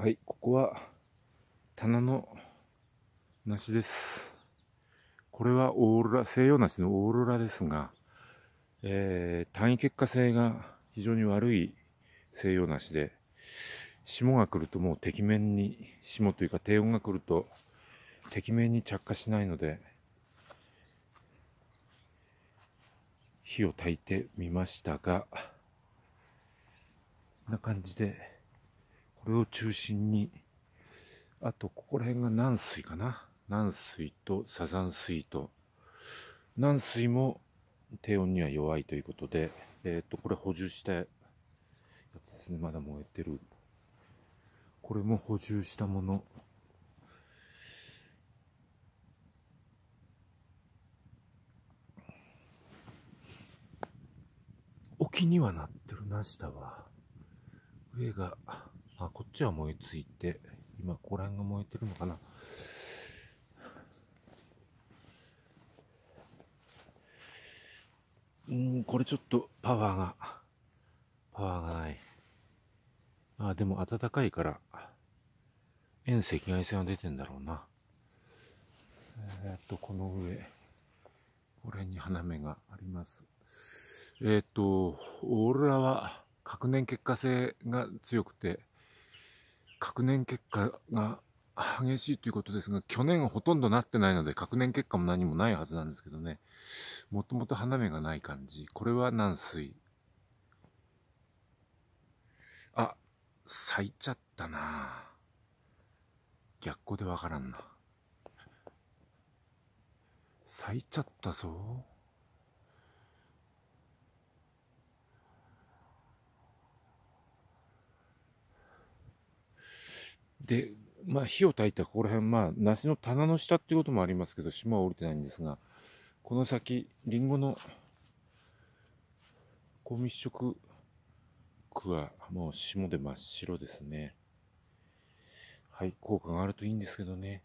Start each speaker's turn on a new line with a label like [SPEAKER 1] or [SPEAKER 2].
[SPEAKER 1] はい、ここは棚の梨です。これはオーロラ、西洋梨のオーロラですが、えー単位結果性が非常に悪い西洋梨で、霜が来るともうてきめんに、霜というか低温が来るとてきめんに着火しないので、火を焚いてみましたが、こんな感じで、これを中心に、あと、ここら辺が軟水かな。軟水とサザン水と、軟水も低温には弱いということで、えっ、と、これ補充したやつですね。まだ燃えてる。これも補充したもの。沖にはなってるな、下は。上が、あ、こっちは燃えついて、今、ここら辺が燃えてるのかな。うん、これちょっとパワーが、パワーがない。あ、でも暖かいから、遠赤外線は出てんだろうな。えーっと、この上、これに花芽があります。えーっと、オーロラは核燃結果性が強くて、核燃結果が激しいということですが、去年ほとんどなってないので、核燃結果も何もないはずなんですけどね。もともと花芽がない感じ。これは軟水。あ、咲いちゃったな逆光でわからんな。咲いちゃったぞ。で、まあ火を焚いたここら辺、まあ梨の棚の下っていうこともありますけど、霜は降りてないんですが、この先、りんごの高密植区はもう霜で真っ白ですね。はい、効果があるといいんですけどね。